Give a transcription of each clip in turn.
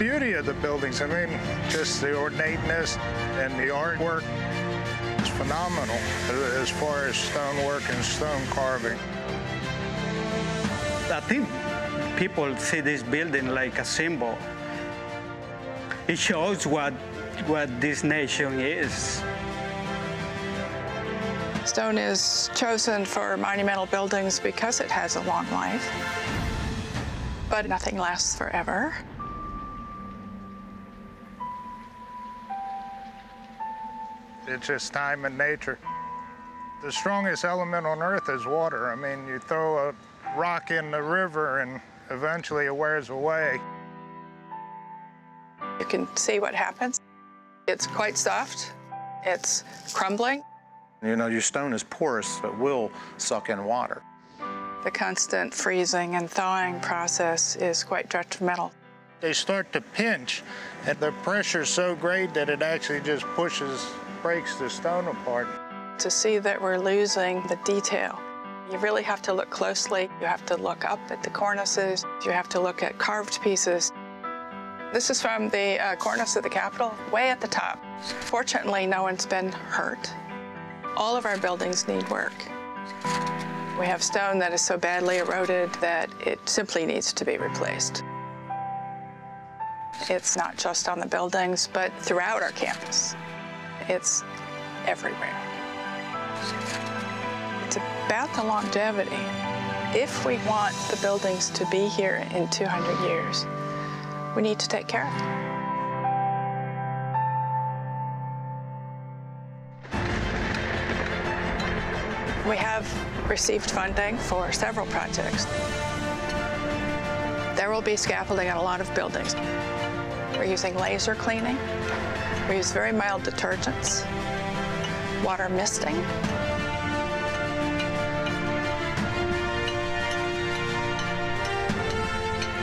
beauty of the buildings. I mean, just the ornateness and the artwork is phenomenal as far as stonework and stone carving. I think people see this building like a symbol. It shows what, what this nation is. Stone is chosen for monumental buildings because it has a long life, but nothing lasts forever. It's just time and nature. The strongest element on earth is water. I mean, you throw a rock in the river and eventually it wears away. You can see what happens. It's quite soft. It's crumbling. You know, your stone is porous, but will suck in water. The constant freezing and thawing process is quite detrimental. They start to pinch, and the pressure's so great that it actually just pushes, breaks the stone apart. To see that we're losing the detail, you really have to look closely. You have to look up at the cornices. You have to look at carved pieces. This is from the uh, cornice of the Capitol, way at the top. Fortunately, no one's been hurt. All of our buildings need work. We have stone that is so badly eroded that it simply needs to be replaced. It's not just on the buildings, but throughout our campus. It's everywhere. It's about the longevity. If we want the buildings to be here in 200 years, we need to take care of them. We have received funding for several projects. There will be scaffolding on a lot of buildings. We're using laser cleaning. We use very mild detergents, water misting.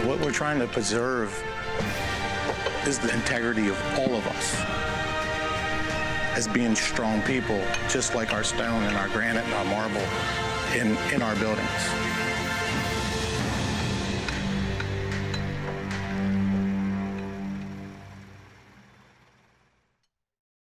What we're trying to preserve is the integrity of all of us as being strong people, just like our stone and our granite and our marble in, in our buildings.